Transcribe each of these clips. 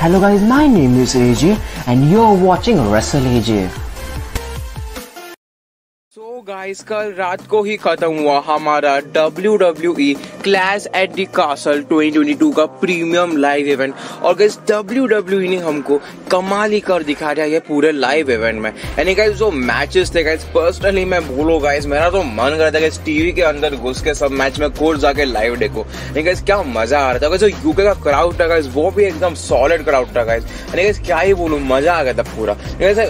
Hello guys, my name is AJ and you're watching Wrestle AJ. Guys कल रात को ही खत्म हुआ हमारा W W E clash at the castle 2022 का प्रीमियम लाइव इवेंट और गाइस डब्ल्यू डब्ल्यू ने हमको कमाल ही कर दिखा दिया ये पूरे लाइव इवेंट में। यानी गाइस जो मैचेस थे गाइस पर्सनली मैं बोलो गाइस मेरा तो मन करता है टीवी के अंदर घुस के सब मैच में कोर्ट जाके लाइव देखो। यानी गाइस क्या मज़ा आ रहा था। जो यूके का क्राउड था गाइस वो भी एकदम सॉलिड क्राउड था गाइस यानी गाइस क्या ही बोलूँ, मज़ा आ गया था पूरा।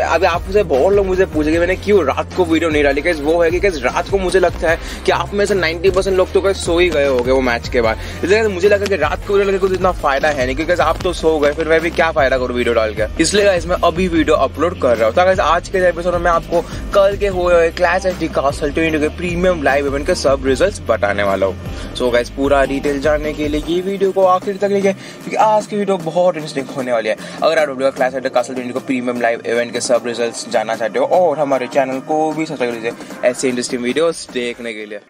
अभी आपसे बहुत लोग मुझे पूछेंगे, मैंने क्यों रात को वीडियो नहीं डाली? गाइस वो है कि गाइस रात को मुझे लगता है कि आप में से 90 परसेंट लोग तो गाइस सो ही गए होंगे वो मैच के बाद। इसलिए मुझे लगा कि रात को वीडियो कुछ इतना फ़ायदा है नहीं क्योंकि आप तो सो गए, फिर मैं भी क्या फ़ायदा करूँ वीडियो डाल के? इसलिए गाइस मैं अभी वीडियो अपलोड कर रहा हूँ। तो आज के एपिसोड में आपको कल के हुए क्लास एच डी कासल के प्रीमियम लाइव इवेंट के सब रिज़ल्ट बताने वाला हूँ। सो गाइस पूरा डिटेल जानने के लिए ये वीडियो को आखिर तक लीजिए क्योंकि आज की वीडियो बहुत इंटरेस्टिंग होने वाली है। अगर आप video clash at castle twenty को प्रीमियम लाइव इवेंट के सब रिज़ल्ट जानना चाहते हो, और हमारे चैनल को भी सब्सक्राइब कीजिए ऐसे इंटरेस्टिंग वीडियोस देखने के लिए।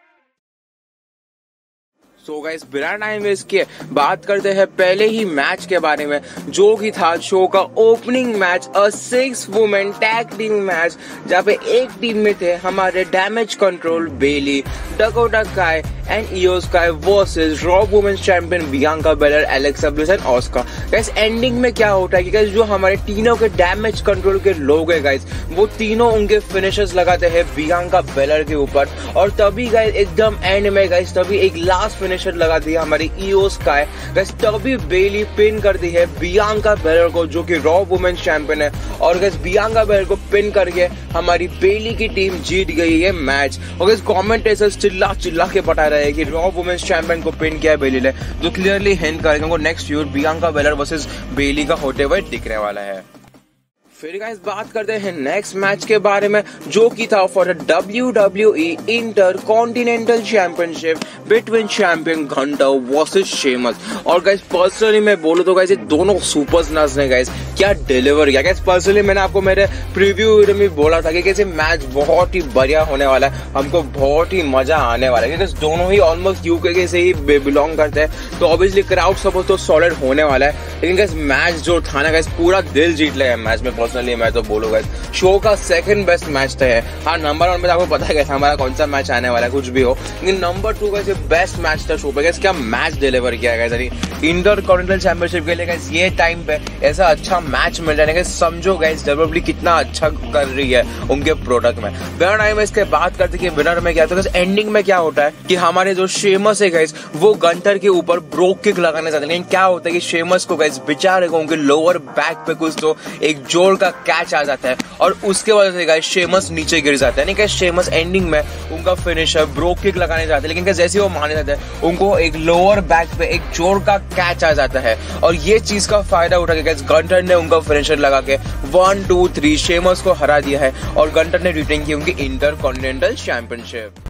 सो गाइस बिना टाइम वेस्ट किए बात करते हैं पहले ही मैच के बारे में, जो कि था शो का opening match a six women tag team match जहाँ पे एक टीम में थे हमारे Damage Control Bayley Dakota Kai and Iyo Sky versus Raw women's champion Bianca Belair Alexa Bliss and Asuka guys ending में क्या होता है कि गाइस जो हमारे तीनों के डैमेज कंट्रोल के लोग हैं गाइस वो तीनों उनके फिनिशर्स लगाते हैं बियांका बेलर के ऊपर। और तभी गाइस एकदम एंड में गाइस तभी एक लास्ट फिनिश फिनिशर लगा दिया हमारी ईओस का है तभी बेली पिन कर दी है बियांका बेलर को, जो कि रॉ वुमेन्स चैंपियन है। और गैस बियांका बेलर को पिन करके हमारी बेली की टीम जीत गई है मैच और गैस कमेंटेटर्स चिल्ला चिल्ला के बता रहे हैं कि रॉ वुमेन्स चैंपियन को पिन किया है बेली ने, जो क्लियरली हिंट करेंगे next year Bianca Belair versus Bayley का होते हुए दिखने वाला है। फिर गाइस बात करते हैं नेक्स्ट मैच के बारे में, जो की था for W W intercontinental championship between champion Gunther versus Sheamus और गाइस पर्सनली मैं बोलूँ तो गाइस ये दोनों सुपर नर्स ने गाइस क्या डिलीवर किया। गाइस पर्सनली मैंने आपको मेरे प्रीव्यू में बोला था कि कैसे मैच बहुत ही बढ़िया होने वाला है। हमको बहुत ही मज़ा आने वाला है। क्योंकि दोनों ही ऑलमोस्ट यूके के से ही बिलोंग करते हैं। तो ऑब्वियसली क्राउड सपोज़ तो सॉलिड होने वाला है। लेकिन गाइस मैच जो था ना गाइस पूरा दिल जीत लिया मैच में। पर्सनली मैं तो बोलूँगा शो का सेकंड बेस्ट मैच था है। हाँ नंबर वन में आपको पता है हमारा कौन सा मैच आने वाला है, कुछ भी हो। लेकिन नंबर टू का बेस्ट मैच था शो पे। गैस क्या मैच डिलीवर किया गया इंडोर कॉन्टिनेंटल चैंपियनशिप के लिए गैस ये टाइम पे ऐसा अच्छा मैच मिल जाने समझो गाइस डब्ल्यू कितना अच्छा कर रही है उनके प्रोडक्ट में। बिना टाइम इसके बात करते कि विनर में क्या तो एंडिंग में क्या होता है कि हमारे जो शेमस है गाइस वो गंटर के ऊपर ब्रोक किक लगाने चाहते हैं। क्या होता है कि शेमस को गाइस बेचारे को उनके लोअर बैक पे कुछ तो एक ज़ोर का कैच आ जाता है और उसके वजह से गाइस शेमस नीचे गिर जाता है। नहीं क्या शेमस एंडिंग में उनका फिनिशर ब्रोक किक लगाने जाते हैं, लेकिन जैसे वो माने जाते हैं, उनको एक लोअर बैक पे एक ज़ोर का कैच आ जाता है। और ये चीज़ का फ़ायदा उठा के गाइस गंटर ने उनका फिनिशर लगा के वन टू थ्री शेमस को हरा दिया है और गंटर ने रिटेन की उनकी इंटर कॉन्टिनेंटल चैंपियनशिप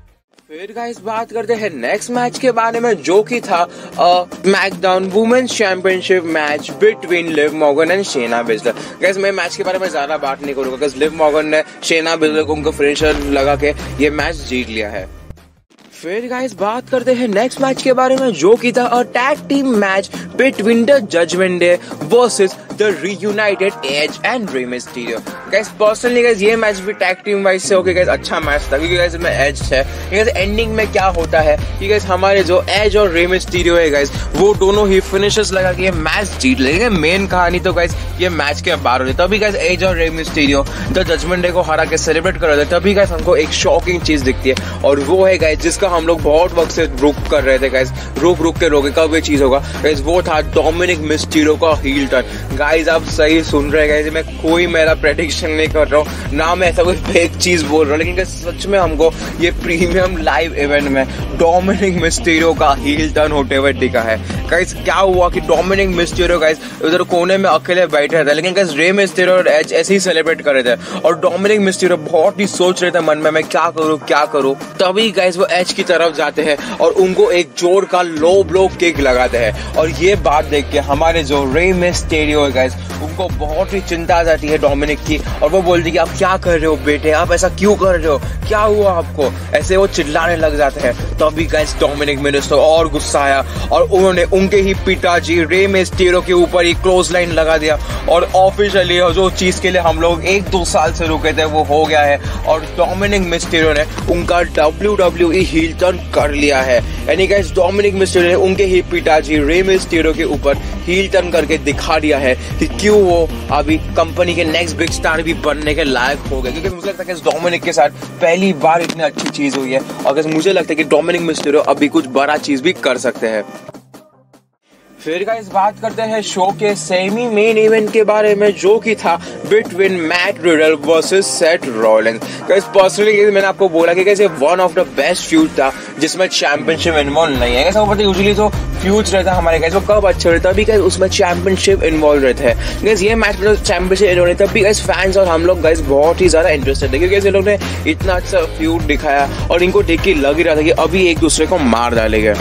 फिर गाइस बात करते हैं नेक्स्ट मैच के बारे में, जो कि था SmackDown women's championship match between Liv Morgan and Shayna Baszler guys मैं मैच के बारे में ज़्यादा बात नहीं करूँगा। लिव मॉगन ने शेना बिजलर को उनको फिनिशर लगा के ये मैच जीत लिया है। फिर गाइस बात करते हैं नेक्स्ट मैच के बारे में, जो की था, a tag team match between the Judgment Day versus the reunited Edge and Rey Mysterio guys personally guys ये मैच भी टैग टीम वाइज से ओके गाइस अच्छा मैच था, क्योंकि गाइस में एज है। गाइस एंडिंग में क्या होता है कि गाइस हमारे जो एज और रे मिस्टीरियो है गाइस वो दोनों ही फिनिशर्स लगा के ये मैच जीत लेंगे। मेन कहानी तो गाइस ये मैच के बाहर होती तभी गाइस एज और Rey Mysterio the Judgment day को हरा के सेलिब्रेट कर रहे थे। तभी गाइस हमको एक शॉकिंग चीज़ दिखती है। और वो है गाइस जिसका हम लोग बहुत वक्त से रुक कर रहे थे गाइज़ रुक रुक के रोके, कब ये चीज़ होगा? गाइज़ वो था डोमिनिक मिस्टीरो का हील टर्न गाइज़ आप सही सुन रहे गाइज़ मैं कोई मेरा प्रेडिक्शन नहीं कर रहा हूँ, ना मैं ऐसा कोई फेक चीज़ बोल रहा हूँ, लेकिन सच में हमको ये प्रीमियम लाइव इवेंट में डोमिनिक मिस्टीरो का हील टर्न होते हुए दिखा है। गाइज़ क्या हुआ कि डोमिनिक मिस्टीरो गाइज़ उधर कोने में अकेले बैठे थे, लेकिन गाइज़ रे मिस्टीरो और एच ऐसे ही सेलिब्रेट कर रहे थे, और डोमिनिक मिस्टीरो बहुत ही सोच रहे थे मन में, मैं क्या करूँ क्या करूँ? तभी गाइज़ वो एच की तरफ़ जाते हैं और उनको एक ज़ोर का लो ब्लो किक लगाते हैं। और ये बात देख के हमारे जो रे मिस्टेरियो गाइज़ उनको बहुत ही चिंता आ जाती है डोमिनिक की और वो बोलती है आप क्या कर रहे हो बेटे? आप ऐसा क्यों कर रहे हो? क्या हुआ आपको? ऐसे वो चिल्लाने लग जाते हैं। तो अभी गाइज़ डोमिनिक मिनिस्टर और गुस्सा आया और उन्होंने उनके ही पिताजी रे मेस्टेरो के ऊपर ही क्लोज लाइन लगा दिया। और ऑफिशियली जो चीज़ के लिए हम लोग एक दो साल से रुके थे, वो हो गया है। और डोमिनिक मिस्टेरो ने उनका W W E heel turn कर लिया है। यानी गाइज़ डोमिनिक मिस्टेरो ने उनके ही पिताजी रे मिस्टेरो के ऊपर हील टर्न करके दिखा दिया है। कि क्यों वो अभी कंपनी के नेक्स्ट बिग स्टार भी बनने के लायक हो गए? क्योंकि मुझे लगता है कि डोमिनिक के साथ पहली बार इतनी अच्छी चीज़ हुई है। और मुझे लगता है कि डोमिनिक मिस्टर अभी कुछ बड़ा चीज़ भी कर सकते हैं। फिर का इस बात करते हैं शो के सेमी मेन इवेंट के बारे में, जो कि था between Matt Riddle versus Seth Rollins guys personally मैंने आपको बोला कि कैसे one of the best feud था, जिसमें चैंपियनशिप इन्वॉल्व नहीं है। कैसे पता यूजुअली तो फ्यूज रहता हमारे गाइस वो कब अच्छा रहता अभी गाइस उसमें चैंपियनशिप इन्वॉल्व रहता है। गाइस ये मैच में चैंपियनशिप इन्वॉल्व तब भी गाइस फैंस और हम लोग गाइस बहुत ही ज़्यादा इंटरेस्टेड है क्योंकि लोग ने इतना अच्छा फ्यूड दिखाया और इनको देख के लग ही रहा था कि अभी एक दूसरे को मार डालेंगे।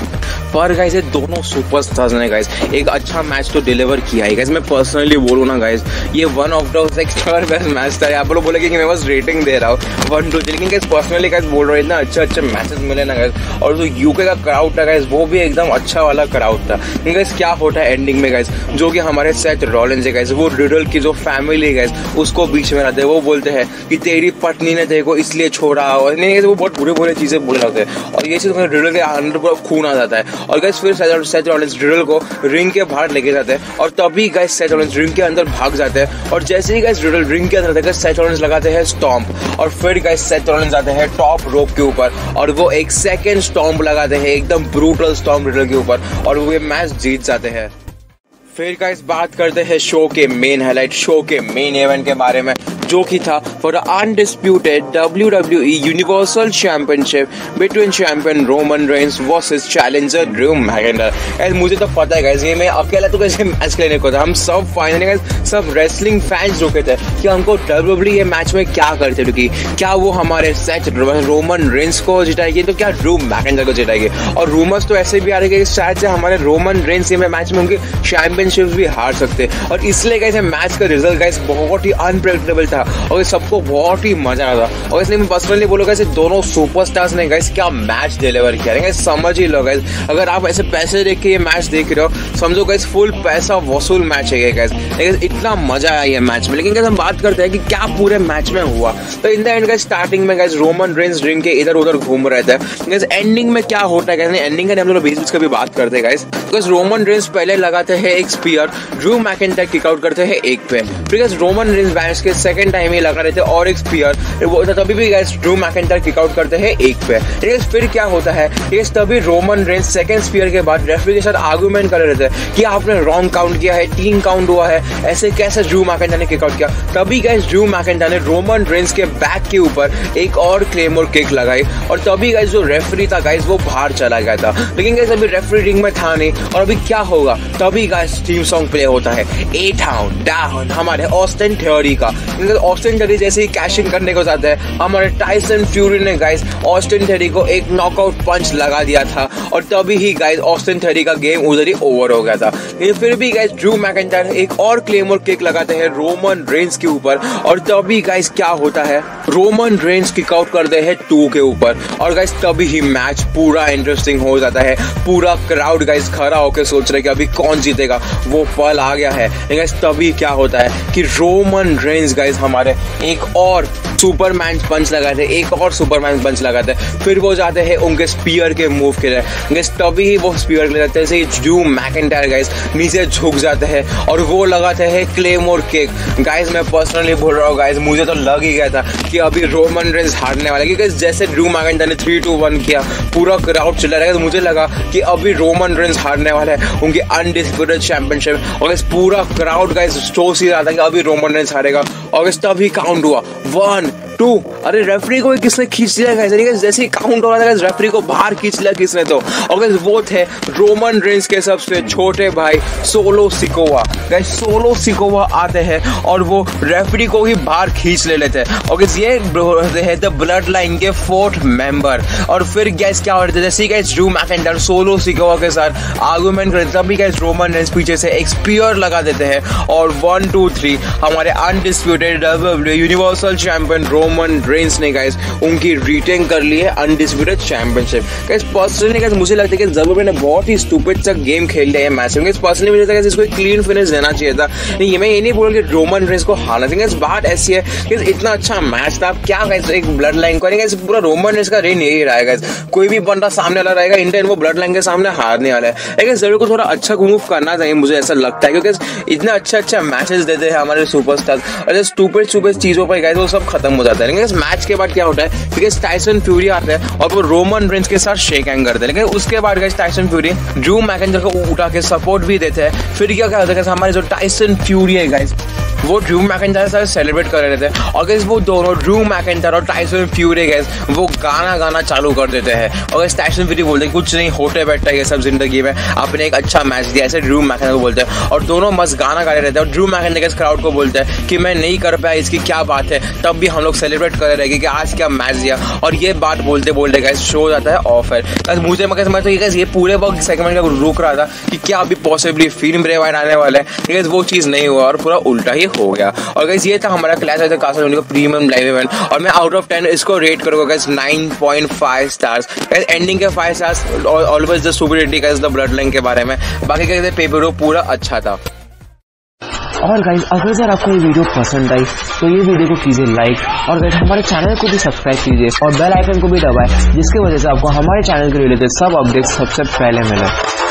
पर गाइस ये दोनों सुपरस्टार्स ने गाइस एक अच्छा मैच तो डिलीवर किया है। गाइस मैं पर्सनली बोलूँ ना गाइस ये one of the third best match था। आप लोग बोले कि मैं बस रेटिंग दे रहा हूँ। वन टू लेकिन गाइस पर्सनली गाइस बोल रहे इतना अच्छे अच्छे मैचेस मिले ना गाइस और जो यूके का क्राउड था गाइस वो भी एकदम अच्छा वाला क्राउड था। गाइस क्या होता है एंडिंग में गाइस जो कि हमारे सेट रॉलेंस है गाइस वो रिडल की जो फैमिली है गाइस उसको बीच में रहते हैं। वो बोलते हैं कि तेरी पत्नी ने को इसलिए छोड़ा और नहीं वो बहुत बुरे बुरे चीज़ें बोल रहे होते हैं। और ये चीज़ रिडल के अंदर खून आ जाता है। और गैस फिर सेथ रॉलिंस ड्रिल को रिंग के बाहर लेके जाते हैं और तभी गैस सेथ रॉलिंस रिंग के अंदर भाग जाते हैं। और जैसे ही गैस ड्रिल रिंग के अंदर जाते सेथ रॉलिंस लगाते हैं स्टॉम्प और फिर गैस सेथ रॉलिंस जाते हैं टॉप रोप के ऊपर। और वो एक सेकेंड स्टॉम्प लगाते हैं, एकदम ब्रूटल स्टॉम्प ड्रिल के ऊपर। और वो ये मैच जीत जाते हैं। फिर का इस बात करते हैं शो के मेन हाईलाइट शो के मेन इवेंट के बारे में। जो कि था for the undisputed W W universal championship between champion Roman Reigns versus challenger Drew McIntyre and मुझे तो पता है ये मैं अकेला तो कैसे मैच लेने को था? हम सब फाइनली सब रेसलिंग फैंस रुके थे कि हमको डब्ल्यू डब्ल्यू ये मैच में क्या करते क्योंकि क्या वो हमारे सेट रोमन रेंस को जिताएगी? तो क्या ड्रू मैकेंडर को जिताएगी? और रूमर्स तो ऐसे भी आ रहे कि शायद से हमारे रोमन रेंस ये मैच में उनके चैंपियनशिप भी हार सकते। और इसलिए कैसे मैच का रिज़ल्ट गाइस बहुत ही अनप्रेडिक्टेबल था। था। और सबको बहुत ही मज़ा आया था। और इसलिए मैं पर्सनली बोलूँगा ऐसे दोनों सुपरस्टार्स ने गाइस क्या मैच डिलीवर किया। है समझ ही लो गाइस अगर आप ऐसे पैसे देख के ये मैच देख रहे हो, समझो गाइस फुल पैसा वसूल मैच है गाइस लेकिन इतना मज़ा आया ये मैच में। लेकिन हम बात करते हैं कि क्या पूरे मैच में हुआ। तो in the end guys starting में गाइस रोमन रेंस रिंग के इधर उधर घूम रहे थे। गाइस एंडिंग में क्या होता है गाइस एंडिंग का हम लोग बीच बीच का भी बात करते हैं गाइस बिकॉज़ रोमन रेंस पहले लगाते हैं एक spear Drew McIntyre kick out करते हैं एक पे। बिकॉज़ रोमन रेंस मैच के सेकंड टाइम ही लगा रहे थे और एक स्पीयर वो तभी भी guys Drew McIntyre kick out करते हैं एक पे। लेकिन फिर क्या होता है? इस तभी रोमन रेंस सेकंड स्पीयर के बाद रेफरी के साथ आर्गूमेंट कर रहे थे कि आपने रॉन्ग काउंट किया है तीन काउंट हुआ है। ऐसे कैसे ड्रू मैकेंटायर ने किक आउट किया? तभी गाइस ड्रू मैकेंटायर ने रोमन रेंस के बैक के ऊपर एक और क्लेम और किक लगाई। और तभी गाइस जो रेफरी था गाइस वो बाहर चला गया था। लेकिन गाइस अभी रेफरी रिंग में था नहीं। और अभी क्या होगा? तभी गाइस टीम सॉन्ग प्ले होता है। ए टाउन डाउन हमारे ऑस्टन थ्योरी का। ऑस्टन थ्योरी जैसे ही कैश इन करने को जाता है, हमारे टाइसन फ्यूरी ने गाइस ऑस्टन थ्योरी को एक नॉकआउट पंच लगा दिया था और तभी ही गाइस ऑस्टन थ्योरी का गेम उधर ही ओवर हो गया था। लेकिन फिर भी गाइस ड्रू मैकेंटायर एक और क्लेम और किक लगाते हैं रोमन रेंस के ऊपर और तभी गाइस क्या होता है? रोमन रेंस किक आउट करते हैं टू के ऊपर और गाइस तभी ही मैच पूरा इंटरेस्टिंग हो जाता है। पूरा क्राउड गाइस खड़ा होकर सोच रहे कि अभी कौन जीतेगा? वो पल आ गया है। लेकिन तभी क्या होता है कि रोमन रेंस गाइस हमारे एक और सुपरमैन पंच लगाते हैं एक और सुपरमैन पंच लगाते हैं फिर वो जाते हैं उनके स्पीयर के मूव के लिए। तभी ही वो स्पीयर ले जाते हैं। ड्रू मैकेंटायर गाइस नीचे झुक जाते हैं और वो लगाते हैं क्लेम और केक गाइस मैं पर्सनली बोल रहा हूँ गाइस मुझे तो लग ही गया था कि अभी रोमन रेंस हारने वाला क्योंकि जैसे ड्रू मैकेंटायर ने थ्री टू वन किया, पूरा क्राउड चला रहा है। तो मुझे लगा कि अभी रोमन रेंस हारने वाला है, उनकी अनडिस्प्यूटेड चैंपियनशिप और पूरा क्राउड गाइस सोच ही रहा था कि अभी रोमन रेंस हारेगा। और तभी काउंट हुआ। वन टू अरे रेफरी को किसने खींच लिया गाइस जैसे ही काउंट हो रहा था रेफरी को बाहर खींच लिया किसने तो? और गाइस वो थे रोमन रेंस के सबसे छोटे भाई Solo Sikoa guys Solo Sikoa आते हैं और वो रेफरी को ही बाहर खींच ले लेते हैं। और गाइस ये हैं द ब्लड लाइन के फोर्थ मेंबर और फिर गैस क्या होते जैसे guys Drew McIntyre Solo Sikoa के साथ आर्गुमेंट करते तभी गाइस रोमन रेंस पीछे से एक स्पीयर लगा देते हैं। और वन टू थ्री हमारे undisputed universal champion Roman Reigns ने गाइस उनकी रिटेन कर ली है undisputed championship guys personally guys मुझे लगता है कि जब मैंने बहुत ही स्टूपिड सा गेम खेल लिया है मैच में गाइस पर्सनली मुझे लगता है इसको एक क्लीन फिनिश देना चाहिए था। नहीं मैं ये नहीं बोल कि रोमन रेंस को हारना चाहिए। बात ऐसी है कि इतना अच्छा मैच था। क्या गाइस एक ब्लड लाइन करेंगे पूरा रोमन रेंस का रेन यही रहेगा कोई भी बंदा सामने वाला रहेगा इंडियन वो ब्लड लाइन के सामने हारने वाला है। लेकिन ज़रूर को थोड़ा अच्छा मूव करना चाहिए, मुझे ऐसा लगता है। क्योंकि इतने अच्छे अच्छे मैचेस देते हैं हमारे सुपरस्टार और स्टूपिड स्टूपिड चीज़ों पर गए वो सब खत्म हो जाता है। लेकिन इस मैच के बाद क्या होता है? बिकॉज़ टाइसन फ्यूरी आता है और वो रोमन रेंज के साथ शेक हैंग करते हैं। लेकिन उसके बाद गए टाइसन फ्यूरी ड्रू मैकेंजर को उठा के सपोर्ट भी देते हैं। फिर क्या क्या होता है हमारे जो टाइसन फ्यूरी है गाइस वो ड्रू मैकेंटायर साथ सेलिब्रेट कर रहे थे। और गैस वो दोनों ड्रू मैकेंटायर और टाइसन फ्यूरी गैस वो गाना गाना चालू कर देते हैं। और गैस टाइसन फ्यूरी बोलते हैं, कुछ नहीं होते बैठता है सब ज़िंदगी में। आपने एक अच्छा मैच दिया, ऐसे ड्रू मैकेंटायर को बोलते हैं। और दोनों मस्त गाना गा रहे रहते हैं और ड्रू मैकेंटायर क्राउड को बोलते हैं कि मैं नहीं कर पाया, इसकी क्या बात है? तब भी हम लोग सेलिब्रेट कर रहे हैं कि आज क्या मैच दिया। और ये बात बोलते बोलते गैस शो जाता है ऑफ़र है। मुझे मैं मैं तो ये पूरे वक्त सेगमेंट का रुक रहा था कि क्या अभी पॉसिबली फ़िल्म रेवाइड आने वाला है। वो चीज़ नहीं हुआ और पूरा उल्टा ही हो गया। और गाइस ये था हमारा क्लास है कासल का प्रीमियम लाइव इवेंट और मैं आउट ऑफ़ टेन इसको रेट करूँगा गाइस 9.5 स्टार्स गाइस एंडिंग के 5 stars always the superiority guys the Bloodline के बारे में। बाकी कहते पेपर पूरा अच्छा था। और गाइज़ अगर सर आपको ये वीडियो पसंद आई तो ये वीडियो को कीजिए लाइक और गाइज़ हमारे चैनल को भी सब्सक्राइब कीजिए और बेल आइकन को भी दबाएँ, जिसकी वजह से आपको हमारे चैनल के रिलेटेड सब अपडेट्स सबसे पहले मिले।